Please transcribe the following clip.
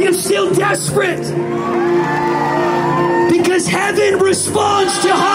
you still desperate? Because heaven responds to.